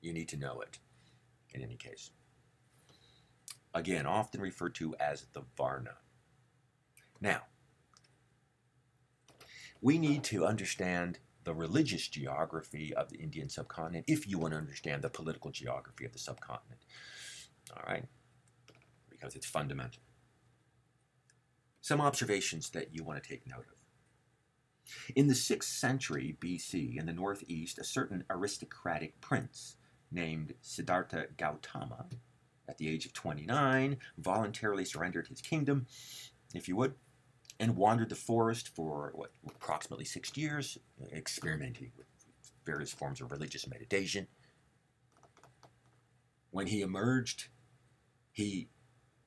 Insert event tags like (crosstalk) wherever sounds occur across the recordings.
You need to know it in any case. Again, often referred to as the Varna. Now, we need to understand the religious geography of the Indian subcontinent if you want to understand the political geography of the subcontinent. All right? Because it's fundamental. Some observations that you want to take note of. In the 6th century BC, in the northeast, a certain aristocratic prince named Siddhartha Gautama, at the age of 29, voluntarily surrendered his kingdom, if you would, and wandered the forest for what, approximately six years, experimenting with various forms of religious meditation. When he emerged, he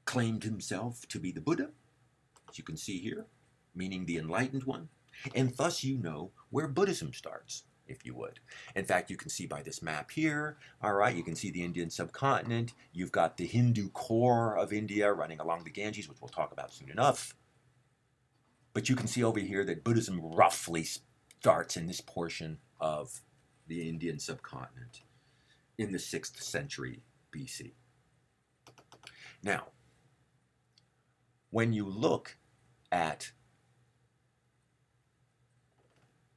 claimed himself to be the Buddha, as you can see here, meaning the enlightened one, and thus you know where Buddhism starts if you would. In fact, you can see by this map here, all right, you can see the Indian subcontinent. You've got the Hindu core of India running along the Ganges, which we'll talk about soon enough. But you can see over here that Buddhism roughly starts in this portion of the Indian subcontinent in the 6th century BC. Now, when you look at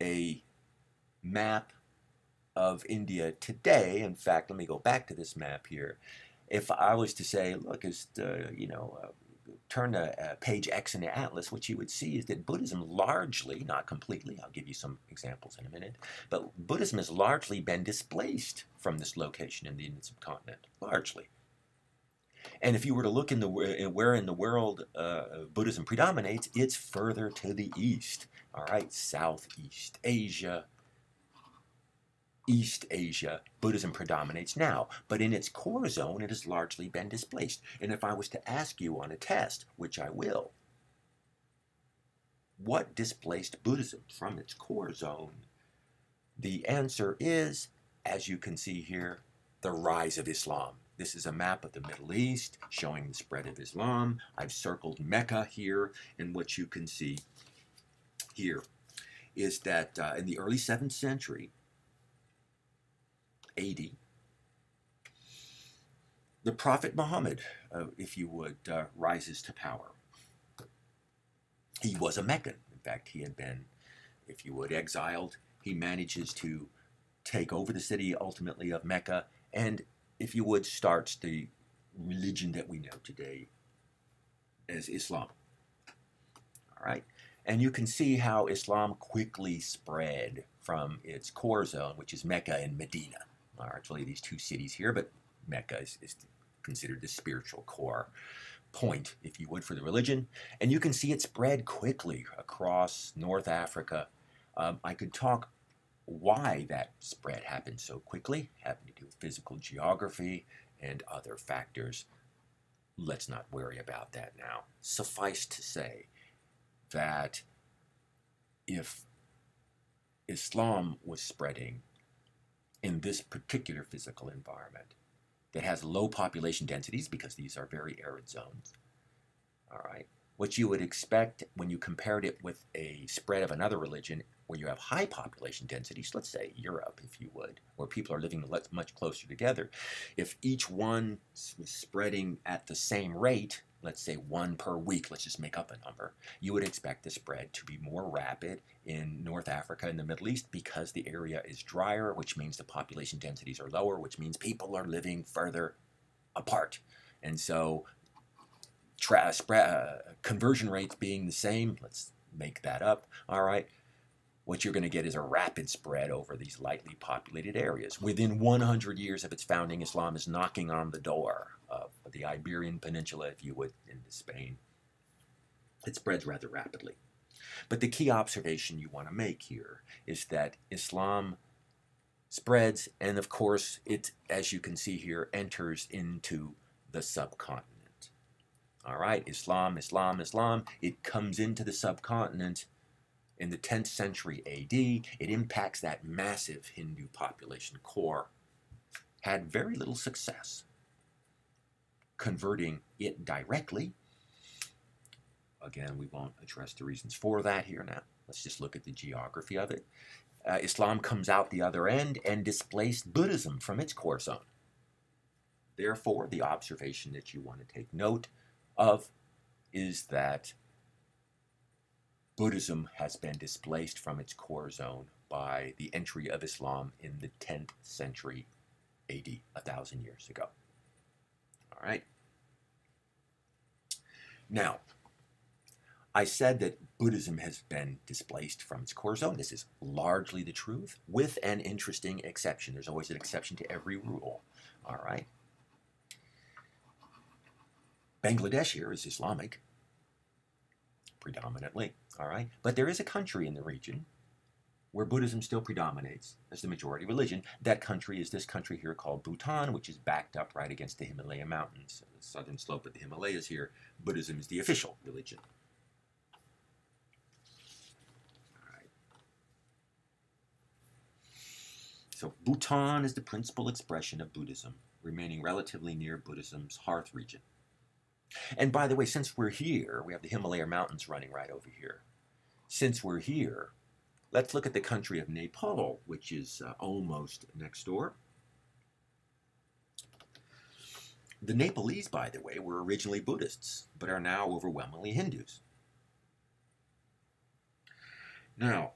a map of India today, in fact, let me go back to this map here. If I was to say, look, is the, you know, uh, turn to uh, page X in the atlas, what you would see is that Buddhism largely, not completely, I'll give you some examples in a minute, but Buddhism has largely been displaced from this location in the Indian subcontinent, largely. And if you were to look in the where in the world uh, Buddhism predominates, it's further to the east. All right, Southeast Asia, East Asia, Buddhism predominates now, but in its core zone, it has largely been displaced. And if I was to ask you on a test, which I will, what displaced Buddhism from its core zone? The answer is, as you can see here, the rise of Islam. This is a map of the Middle East showing the spread of Islam. I've circled Mecca here, and what you can see here is that uh, in the early 7th century, 80, the Prophet Muhammad, uh, if you would, uh, rises to power. He was a Meccan. In fact, he had been, if you would, exiled. He manages to take over the city ultimately of Mecca and, if you would, starts the religion that we know today as Islam. All right. And you can see how Islam quickly spread from its core zone, which is Mecca and Medina are actually these two cities here, but Mecca is, is considered the spiritual core point, if you would, for the religion. And you can see it spread quickly across North Africa. Um, I could talk why that spread happened so quickly, having to do with physical geography and other factors. Let's not worry about that now. Suffice to say that if Islam was spreading in this particular physical environment that has low population densities because these are very arid zones. All right. What you would expect when you compared it with a spread of another religion where you have high population densities, let's say Europe, if you would, where people are living much closer together, if each one was spreading at the same rate, let's say one per week, let's just make up a number, you would expect the spread to be more rapid in North Africa and the Middle East because the area is drier, which means the population densities are lower, which means people are living further apart. And so uh, conversion rates being the same, let's make that up, all right, what you're going to get is a rapid spread over these lightly populated areas. Within 100 years of its founding, Islam is knocking on the door the Iberian Peninsula, if you would, into Spain. It spreads rather rapidly. But the key observation you want to make here is that Islam spreads, and of course, it, as you can see here, enters into the subcontinent. All right, Islam, Islam, Islam. It comes into the subcontinent in the 10th century AD. It impacts that massive Hindu population core. Had very little success converting it directly. Again, we won't address the reasons for that here now. Let's just look at the geography of it. uh, Islam comes out the other end and displaced Buddhism from its core zone. Therefore, the observation that you want to take note of is that Buddhism has been displaced from its core zone by the entry of Islam in the 10th century AD, a thousand years ago. All right. Now, I said that Buddhism has been displaced from its core zone. This is largely the truth, with an interesting exception. There's always an exception to every rule. All right. Bangladesh here is Islamic, predominantly. All right. But there is a country in the region where Buddhism still predominates as the majority religion. That country is this country here called Bhutan, which is backed up right against the Himalaya Mountains. The southern slope of the Himalayas here, Buddhism is the official religion. So Bhutan is the principal expression of Buddhism, remaining relatively near Buddhism's hearth region. And by the way, since we're here, we have the Himalaya Mountains running right over here. Since we're here, let's look at the country of Nepal, which is uh, almost next door. The Nepalese, by the way, were originally Buddhists, but are now overwhelmingly Hindus. Now,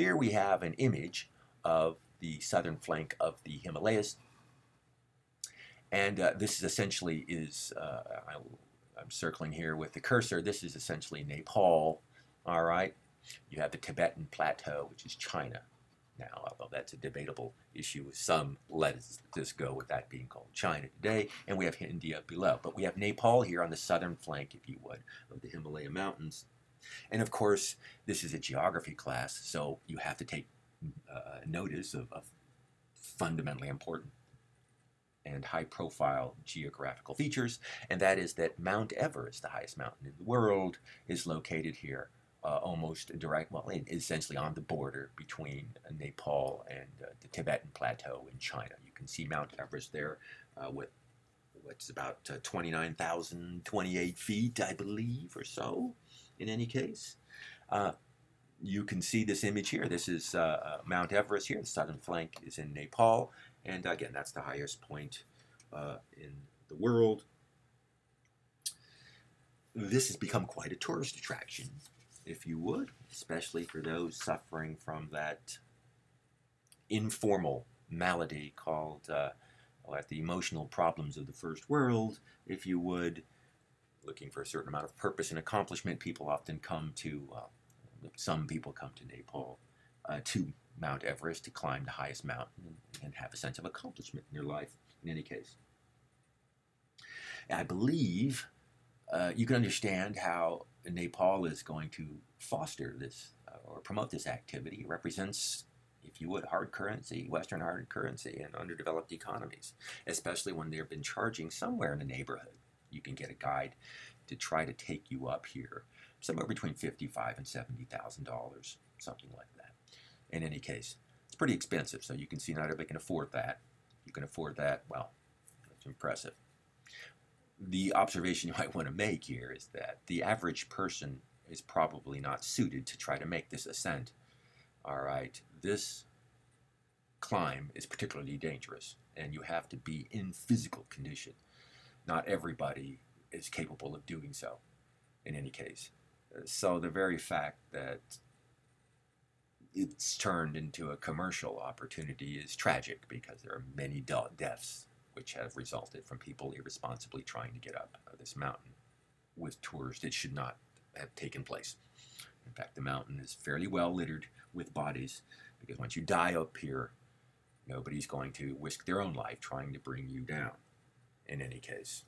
Here we have an image of the southern flank of the Himalayas. And uh, this is essentially is, uh, I'm circling here with the cursor, this is essentially Nepal, all right? You have the Tibetan Plateau, which is China now, although that's a debatable issue with some. Let us just go with that being called China today. And we have India below. But we have Nepal here on the southern flank, if you would, of the Himalaya Mountains. And of course, this is a geography class, so you have to take uh, notice of, of fundamentally important and high profile geographical features, and that is that Mount Everest, the highest mountain in the world, is located here. Uh, almost direct, well, essentially on the border between uh, Nepal and uh, the Tibetan Plateau in China. You can see Mount Everest there uh, with what's about uh, 29,028 feet, I believe, or so in any case. Uh, you can see this image here. This is uh, Mount Everest here. The southern flank is in Nepal. And again, that's the highest point uh, in the world. This has become quite a tourist attraction, if you would, especially for those suffering from that informal malady called uh, the emotional problems of the first world, if you would, looking for a certain amount of purpose and accomplishment, people often come to, uh, some people come to Nepal uh, to Mount Everest to climb the highest mountain and, and, have a sense of accomplishment in your life, in any case. I believe uh, you can understand how Nepal is going to foster this uh, or promote this activity. It represents if you would, hard currency, Western hard currency in underdeveloped economies, especially when they've been charging somewhere in the neighborhood you can get a guide to try to take you up here, somewhere between fifty-five and seventy thousand dollars, something like that. In any case, it's pretty expensive, so you can see not everybody can afford that. You can afford that. Well, it's impressive. The observation (laughs) you might want to make here is that the average person is probably not suited to try to make this ascent. All right, this climb is particularly dangerous, and you have to be in physical condition not everybody is capable of doing so in any case. Uh, so the very fact that it's turned into a commercial opportunity is tragic because there are many deaths which have resulted from people irresponsibly trying to get up this mountain with tours that should not have taken place. In fact, the mountain is fairly well littered with bodies because once you die up here, nobody's going to risk their own life trying to bring you down in any case.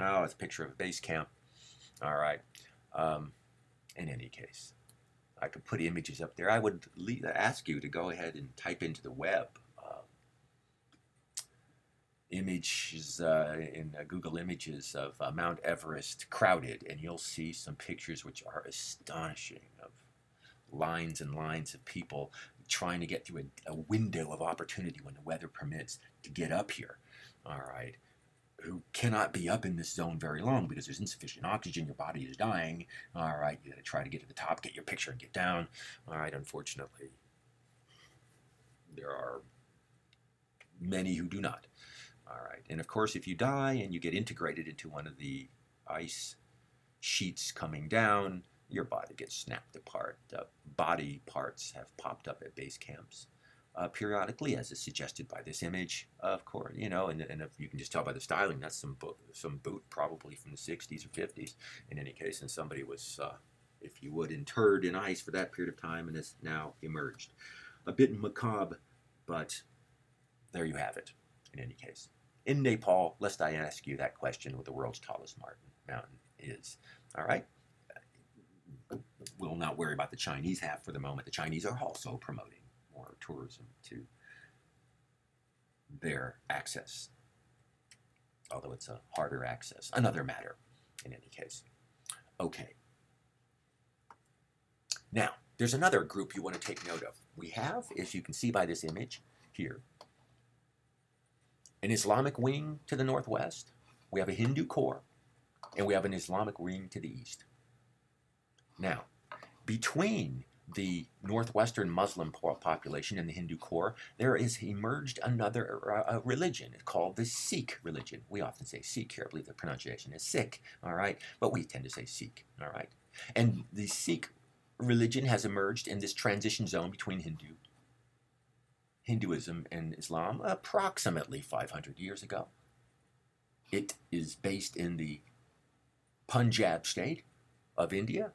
Oh, it's a picture of a base camp. All right. Um, in any case, I could put images up there. I would ask you to go ahead and type into the web uh, images uh, in uh, Google Images of uh, Mount Everest crowded, and you'll see some pictures which are astonishing of lines and lines of people trying to get through a, a window of opportunity when the weather permits to get up here. All right. Who cannot be up in this zone very long because there's insufficient oxygen, your body is dying. All right, you got to try to get to the top, get your picture, and get down. All right, unfortunately, there are many who do not. All right, and of course, if you die and you get integrated into one of the ice sheets coming down, your body gets snapped apart. Uh, body parts have popped up at base camps uh, periodically, as is suggested by this image, of course. You know, and, and if you can just tell by the styling, that's some boot, some boot probably from the 60s or 50s. In any case, and somebody was, uh, if you would, interred in ice for that period of time and has now emerged. A bit macabre, but there you have it. In any case, in Nepal, lest I ask you that question, what the world's tallest mountain is. All right we'll not worry about the Chinese have for the moment. The Chinese are also promoting more tourism to their access, although it's a harder access. Another matter, in any case. Okay. Now, there's another group you want to take note of. We have, as you can see by this image here, an Islamic wing to the northwest, we have a Hindu core, and we have an Islamic wing to the east. Now, between the northwestern Muslim population and the Hindu core, there is emerged another uh, religion called the Sikh religion. We often say Sikh here. I believe the pronunciation is Sikh, all right? But we tend to say Sikh, all right? And the Sikh religion has emerged in this transition zone between Hindu, Hinduism and Islam approximately 500 years ago. It is based in the Punjab state of India,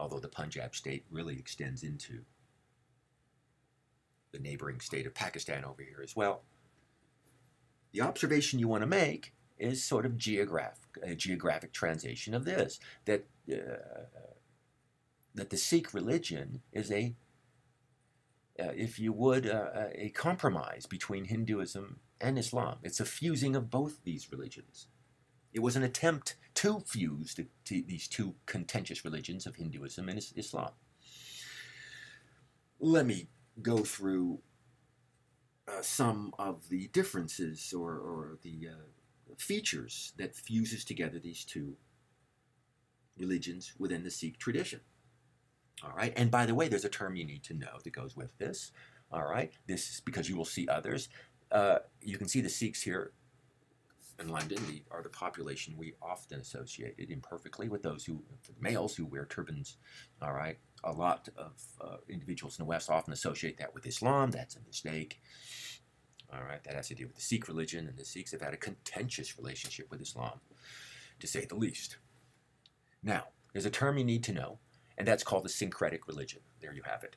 although the Punjab state really extends into the neighboring state of Pakistan over here as well. The observation you want to make is sort of geographic, a geographic translation of this, that, uh, that the Sikh religion is a, uh, if you would, uh, a compromise between Hinduism and Islam. It's a fusing of both these religions. It was an attempt to fuse to, to these two contentious religions of Hinduism and Islam. Let me go through uh, some of the differences or, or the uh, features that fuses together these two religions within the Sikh tradition. All right, and by the way, there's a term you need to know that goes with this. All right, this is because you will see others. Uh, you can see the Sikhs here in London are the population we often associated imperfectly with those who, males who wear turbans. All right, a lot of uh, individuals in the West often associate that with Islam. That's a mistake. All right, that has to do with the Sikh religion, and the Sikhs have had a contentious relationship with Islam, to say the least. Now, there's a term you need to know, and that's called the syncretic religion. There you have it.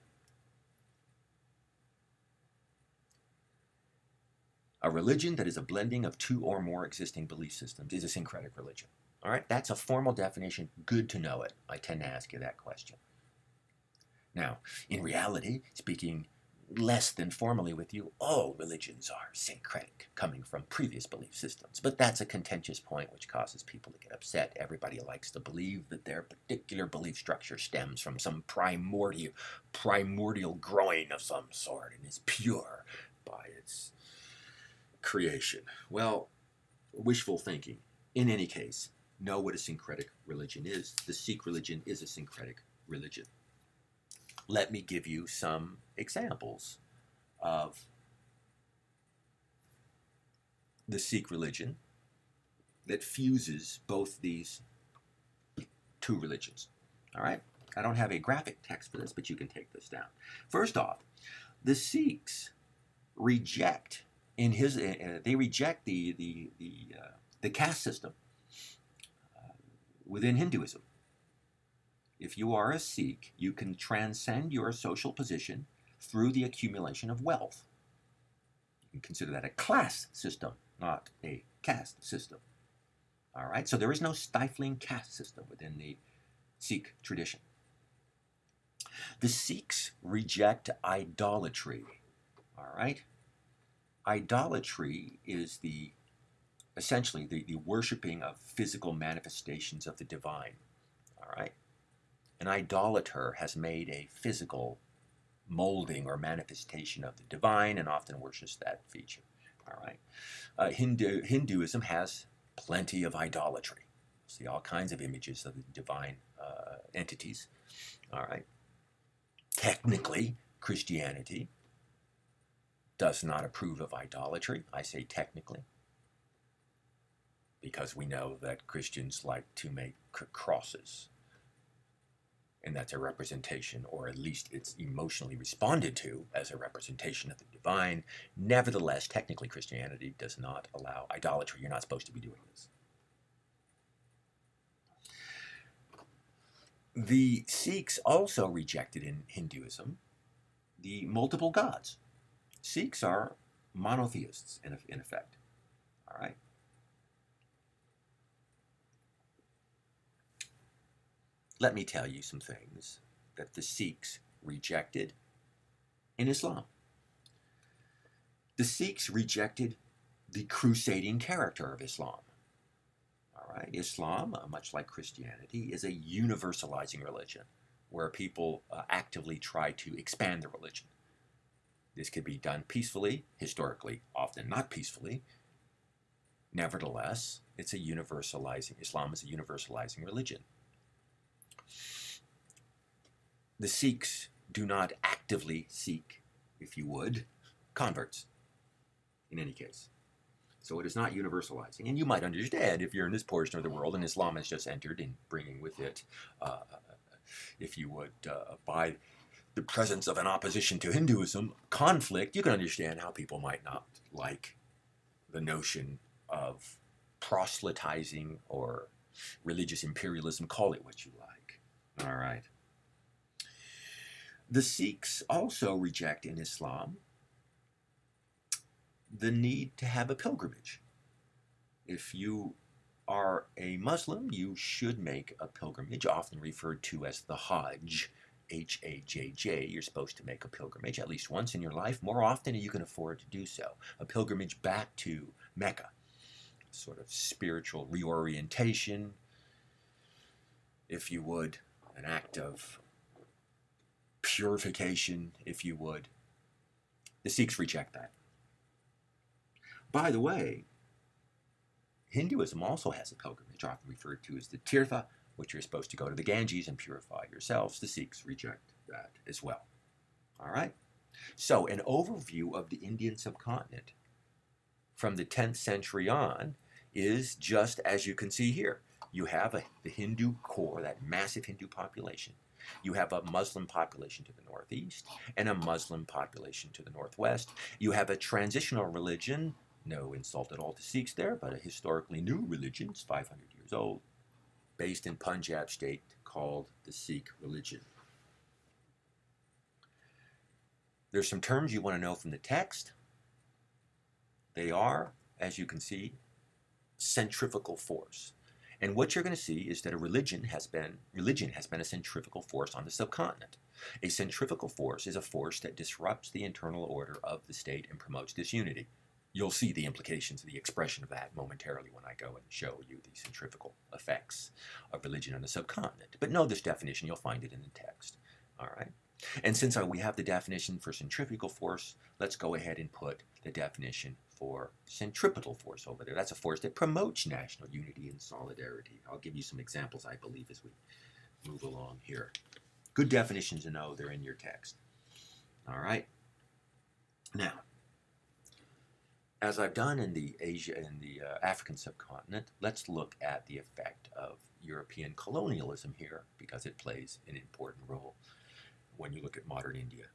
A religion that is a blending of two or more existing belief systems is a syncretic religion. All right, that's a formal definition. Good to know it. I tend to ask you that question. Now, in reality, speaking less than formally with you, all religions are syncretic, coming from previous belief systems. But that's a contentious point which causes people to get upset. Everybody likes to believe that their particular belief structure stems from some primordial, primordial growing of some sort and is pure by its creation? Well, wishful thinking. In any case, know what a syncretic religion is. The Sikh religion is a syncretic religion. Let me give you some examples of the Sikh religion that fuses both these two religions. All right? I don't have a graphic text for this, but you can take this down. First off, the Sikhs reject in his, uh, they reject the the the uh, the caste system uh, within Hinduism. If you are a Sikh, you can transcend your social position through the accumulation of wealth. You can consider that a class system, not a caste system. All right, so there is no stifling caste system within the Sikh tradition. The Sikhs reject idolatry. All right, idolatry is the essentially the, the worshiping of physical manifestations of the divine. All right? An idolater has made a physical molding or manifestation of the divine and often worships that feature. All right? Uh, Hindu, Hinduism has plenty of idolatry. See all kinds of images of the divine uh, entities. All right. Technically, Christianity does not approve of idolatry. I say technically because we know that Christians like to make crosses. And that's a representation, or at least it's emotionally responded to as a representation of the divine. Nevertheless, technically, Christianity does not allow idolatry. You're not supposed to be doing this. The Sikhs also rejected in Hinduism the multiple gods. Sikhs are monotheists, in, in effect. All right? Let me tell you some things that the Sikhs rejected in Islam. The Sikhs rejected the crusading character of Islam. All right, Islam, uh, much like Christianity, is a universalizing religion where people uh, actively try to expand the religion. This could be done peacefully, historically, often not peacefully. Nevertheless, it's a universalizing, Islam is a universalizing religion. The Sikhs do not actively seek, if you would, converts, in any case. So it is not universalizing. And you might understand if you're in this portion of the world and Islam has just entered in bringing with it, uh, if you would, uh, by the presence of an opposition to Hinduism, conflict, you can understand how people might not like the notion of proselytizing or religious imperialism, call it what you like. All right. The Sikhs also reject in Islam the need to have a pilgrimage. If you are a Muslim, you should make a pilgrimage, often referred to as the Hajj, H A J J. You're supposed to make a pilgrimage at least once in your life, more often you can afford to do so. A pilgrimage back to Mecca, sort of spiritual reorientation, if you would, an act of purification, if you would. The Sikhs reject that. By the way, Hinduism also has a pilgrimage, often referred to as the Tirtha, which you're supposed to go to the Ganges and purify yourselves. The Sikhs reject that as well. All right? So, an overview of the Indian subcontinent from the 10th century on is just as you can see here you have a, the Hindu core, that massive Hindu population. You have a Muslim population to the northeast and a Muslim population to the northwest. You have a transitional religion, no insult at all to Sikhs there, but a historically new religion, it's 500 years old, based in Punjab state called the Sikh religion. There's some terms you want to know from the text. They are, as you can see, centrifugal force. And what you're going to see is that a religion has been religion has been a centrifugal force on the subcontinent. A centrifugal force is a force that disrupts the internal order of the state and promotes disunity. You'll see the implications of the expression of that momentarily when I go and show you the centrifugal effects of religion on the subcontinent. But know this definition, you'll find it in the text. All right? And since we have the definition for centrifugal force, let's go ahead and put the definition for centripetal force over there. That's a force that promotes national unity and solidarity. I'll give you some examples, I believe, as we move along here. Good definitions to know, they're in your text. All right. Now, as I've done in the Asia and the uh, African subcontinent, let's look at the effect of European colonialism here because it plays an important role when you look at modern India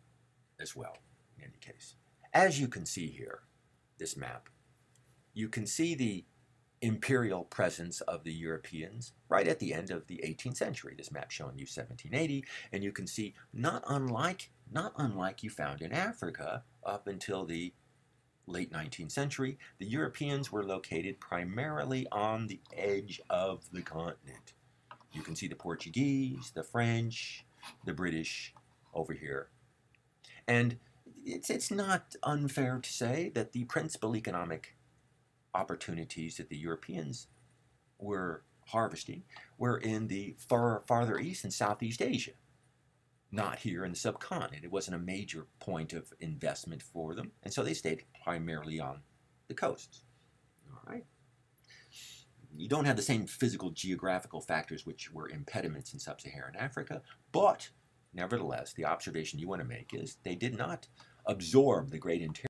as well, in any case. As you can see here, this map, you can see the imperial presence of the Europeans right at the end of the 18th century. This map showing you 1780, and you can see not unlike not unlike you found in Africa up until the late 19th century, the Europeans were located primarily on the edge of the continent. You can see the Portuguese, the French, the British over here. And it's, it's not unfair to say that the principal economic opportunities that the Europeans were harvesting were in the far farther east and southeast Asia, not here in the subcontinent. It wasn't a major point of investment for them, and so they stayed primarily on the coasts. All right. you don't have the same physical geographical factors which were impediments in sub-Saharan Africa, but nevertheless, the observation you want to make is they did not absorb the great interior